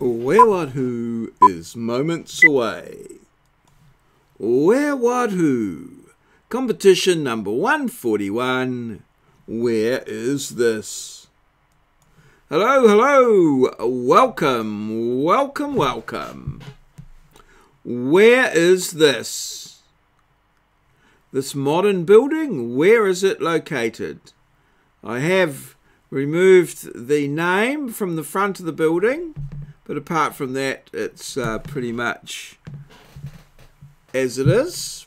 Where What Who is moments away. Where What Who? Competition number 141. Where is this? Hello, hello. Welcome, welcome, welcome. Where is this? This modern building, where is it located? I have removed the name from the front of the building but apart from that, it's uh, pretty much as it is.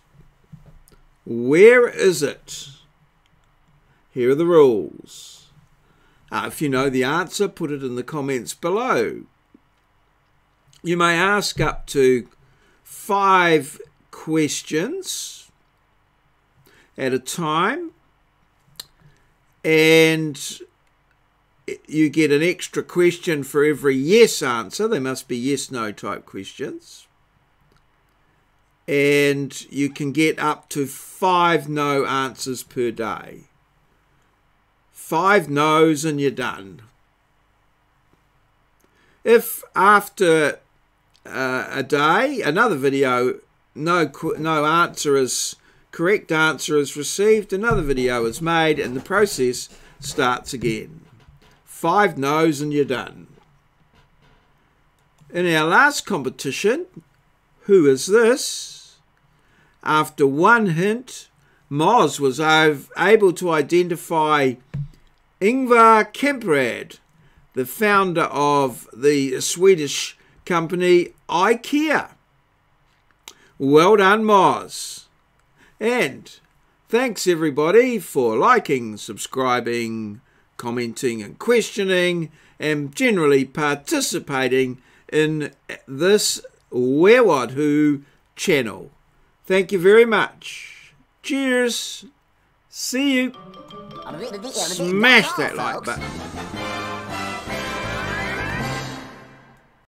Where is it? Here are the rules. Uh, if you know the answer, put it in the comments below. You may ask up to five questions at a time and you get an extra question for every yes answer. They must be yes no type questions. And you can get up to five no answers per day. Five no's and you're done. If after uh, a day, another video, no, no answer is correct answer is received, another video is made, and the process starts again. Five no's and you're done. In our last competition, Who is This? After one hint, Moz was able to identify Ingvar Kamprad, the founder of the Swedish company IKEA. Well done, Moz. And thanks everybody for liking, subscribing, commenting and questioning, and generally participating in this Where What Who channel. Thank you very much. Cheers. See you. Smash that like button.